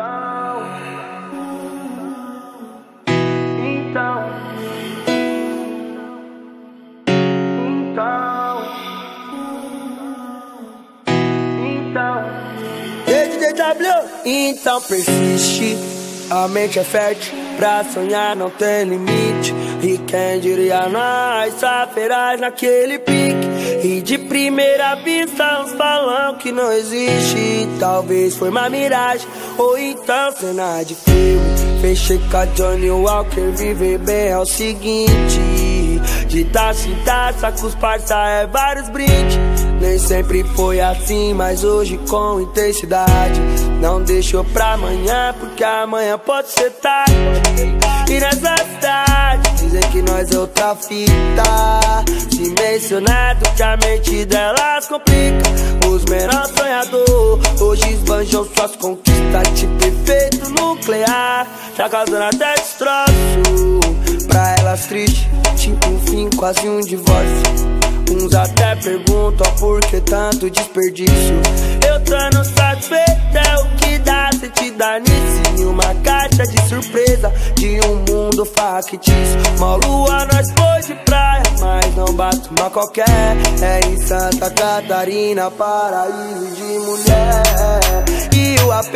Então, então, então, então. DW, então persiste. A mente é fértil, pra sonhar não tem limite. E quem diria nós, saferás naquele pique. E de primeira vista uns falam que não existe. Talvez foi uma miragem, então cena de filme. Fechei com a Johnny Walker, viver bem é o seguinte. De taça em taça, com os parça é vários brindes. Nem sempre foi assim, mas hoje com intensidade. Não deixou pra amanhã, porque amanhã pode ser tarde. E nessa cidade, dizem que nós é outra fita. Se mencionado que a mente delas complica. Os menores sonhadores, hoje esbanjam suas conquistas. Tipo efeito nuclear, tá causando até destroço. Pra elas triste, tipo um fim, quase um divórcio. Uns até perguntam por que tanto desperdício. Eu tô satisfeito, é o que dá se te dar nisso. Em uma caixa de surpresa de um mundo factício. Uma lua nós foi de praia, bate uma qualquer. É em Santa Catarina, paraíso de mulher. E o AP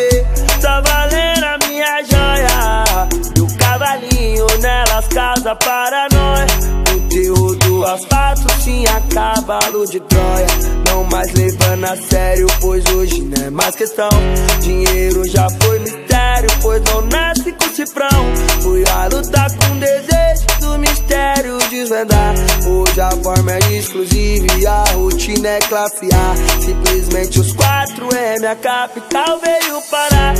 tá valendo a minha joia. E o cavalinho nelas casa para nós. Conteúdo asfalto sim a cavalo de Troia Não mais levando a sério, pois hoje não é mais questão Dinheiro já foi mistério, desvendar Hoje a forma é exclusiva e a rotina é classe A Simplesmente os 4M, a capital veio parar.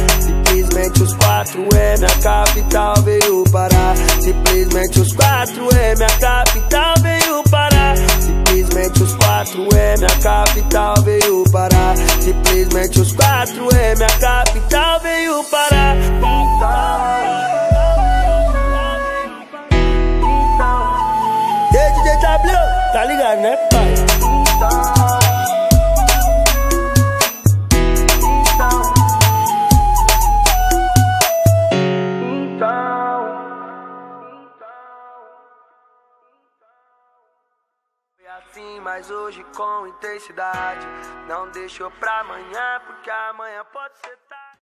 Simplesmente os 4M, a capital veio parar. Simplesmente os 4M, a capital veio parar. Simplesmente os 4M, a capital veio parar. Simplesmente os 4M, a capital veio parar ligado né pai? Assim, mas hoje com intensidade. Não deixou pra amanhã, porque amanhã pode ser tarde.